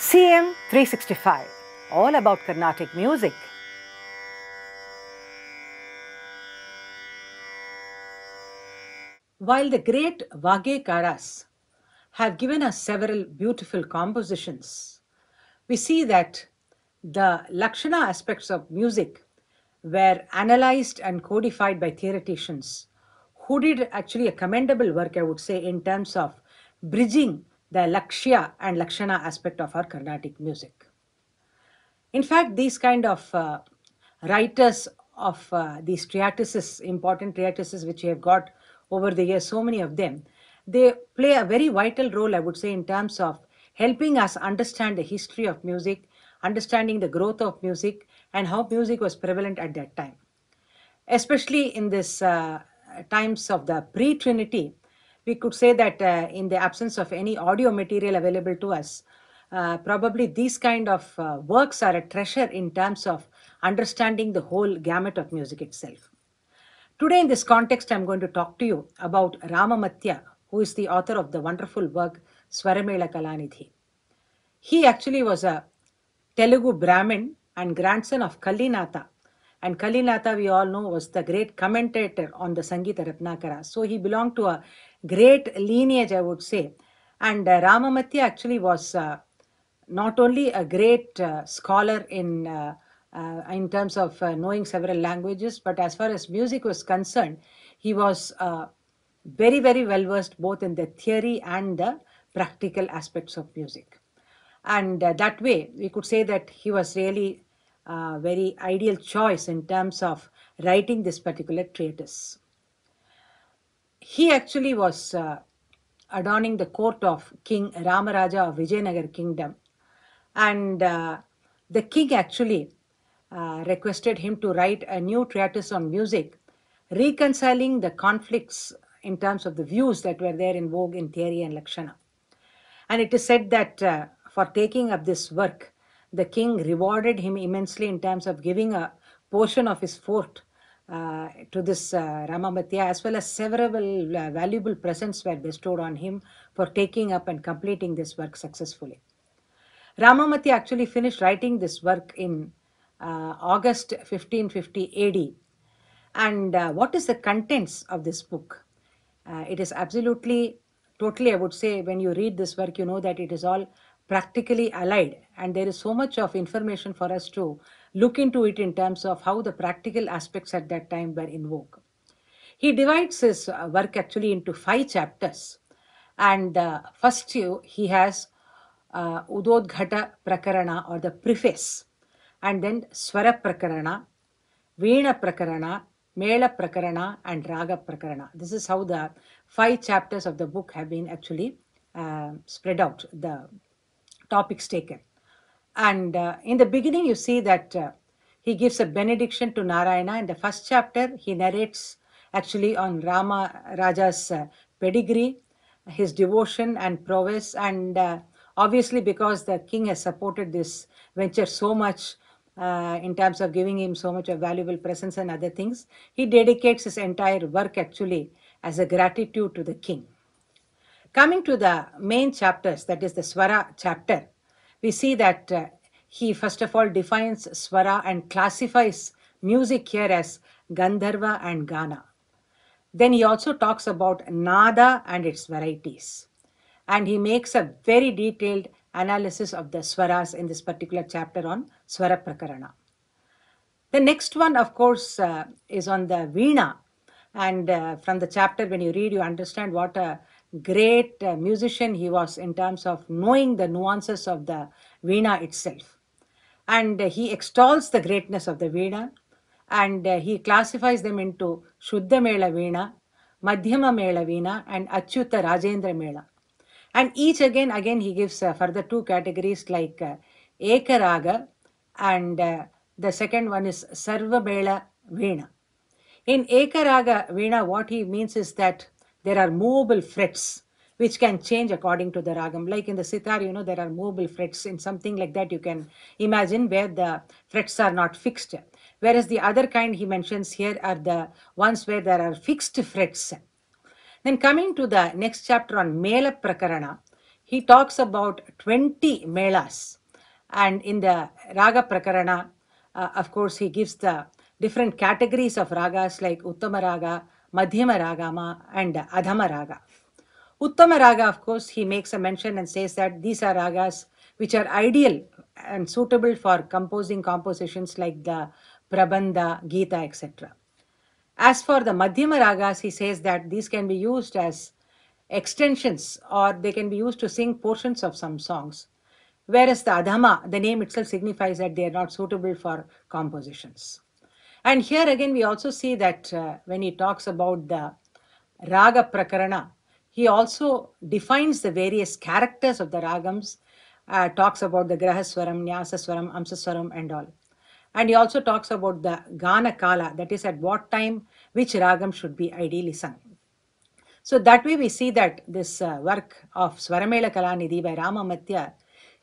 CM 365, all about Carnatic music. While the great Vaggeyakaras have given us several beautiful compositions, we see that the Lakshana aspects of music were analyzed and codified by theoreticians who did actually a commendable work, I would say, in terms of bridging the Lakshya and Lakshana aspect of our Carnatic music. In fact, these kind of uh, writers of uh, these treatises, important treatises which we have got over the years, so many of them, they play a very vital role, I would say, in terms of helping us understand the history of music, understanding the growth of music, and how music was prevalent at that time. Especially in this uh, times of the pre-Trinity, we could say that uh, in the absence of any audio material available to us, uh, probably these kind of uh, works are a treasure in terms of understanding the whole gamut of music itself. Today, in this context, I'm going to talk to you about Ramamatya, who is the author of the wonderful work Swaramela Kalanidhi. He actually was a Telugu Brahmin and grandson of Kalinatha. And Kalinatha, we all know, was the great commentator on the Sangita Ratnakara. So he belonged to a great lineage, I would say. And uh, Ramamatya actually was uh, not only a great uh, scholar in uh, uh, in terms of uh, knowing several languages, but as far as music was concerned, he was uh, very, very well versed both in the theory and the practical aspects of music. And that way, we could say that he was really a very ideal choice in terms of writing this particular treatise. He actually was uh, adorning the court of King Ramaraja of Vijayanagar kingdom. And uh, the king actually uh, requested him to write a new treatise on music, reconciling the conflicts in terms of the views that were there in vogue in theory and Lakshana. And it is said that uh, for taking up this work, the king rewarded him immensely in terms of giving a portion of his fort to this uh, Ramamatya, as well as several uh, valuable presents were bestowed on him for taking up and completing this work successfully. Ramamatya actually finished writing this work in uh, August 1550 AD. And uh, what is the contents of this book? Uh, it is absolutely, totally, I would say, when you read this work, you know that it is all practically allied. And there is so much of information for us to look into it in terms of how the practical aspects at that time were in vogue. He divides his uh, work actually into five chapters. And uh, first, he has uh, Upodghata Prakarana or the preface, and then Swara Prakarana, Veena Prakarana, Mela Prakarana, and Raga Prakarana. This is how the five chapters of the book have been actually uh, spread out, the topics taken. And uh, in the beginning, you see that uh, he gives a benediction to Narayana. In the first chapter, he narrates actually on Rama Raja's uh, pedigree, his devotion and prowess, and uh, obviously because the king has supported this venture so much uh, in terms of giving him so much of valuable presents and other things, he dedicates his entire work actually as a gratitude to the king. Coming to the main chapters, that is the Swara chapter, we see that uh, he first of all defines Swara and classifies music here as Gandharva and Gana. Then he also talks about Nada and its varieties. And he makes a very detailed analysis of the Swaras in this particular chapter on Swara Prakarana. The next one, of course, uh, is on the Veena. And uh, from the chapter, when you read, you understand what a great uh, musician he was in terms of knowing the nuances of the Veena itself. And uh, he extols the greatness of the Veena and uh, he classifies them into Shuddha Mela Veena, Madhyama Mela Veena, and Achyuta Rajendra Mela. And each again, again, he gives further two categories like uh, Ekaraga and uh, the second one is Sarva Mela Veena. In Ekaraga Veena, what he means is that there are movable frets which can change according to the ragam. Like in the sitar, you know, there are movable frets. In something like that, you can imagine where the frets are not fixed. Whereas the other kind he mentions here are the ones where there are fixed frets. Then coming to the next chapter on Mela Prakarana, he talks about 20 melas. And in the Raga Prakarana, uh, of course, he gives the different categories of ragas like Uttama Raga, Madhyama Ragama, and Adhama Raga. Uttama Raga, of course, he makes a mention and says that these are ragas which are ideal and suitable for composing compositions like the Prabandha, Gita, etc. As for the Madhyama Ragas, he says that these can be used as extensions or they can be used to sing portions of some songs. Whereas the Adhama, the name itself signifies that they are not suitable for compositions. And here again, we also see that uh, when he talks about the Raga Prakarana, he also defines the various characters of the ragams, uh, talks about the Grahaswaram, Nyasaswaram, Amsaswaram, and all. And he also talks about the Gana Kala, that is, at what time which ragam should be ideally sung. So that way we see that this uh, work of Swaramela Kalanidhi by Ramamatya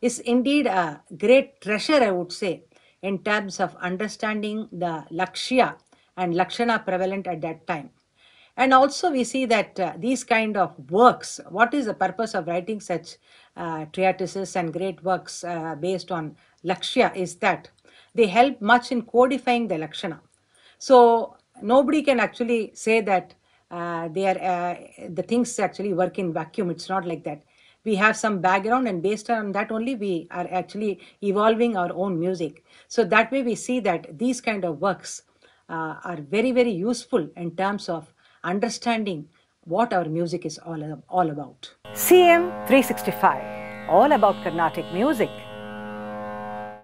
is indeed a great treasure, I would say, in terms of understanding the Lakshya and Lakshana prevalent at that time. And also we see that uh, these kind of works, what is the purpose of writing such uh, treatises and great works uh, based on Lakshya is that they help much in codifying the Lakshana. So nobody can actually say that uh, they are uh, the things actually work in vacuum. It's not like that. We have some background, and based on that only, we are actually evolving our own music. So that way, we see that these kind of works uh, are very, very useful in terms of understanding what our music is all, all about. CM 365, all about Carnatic music.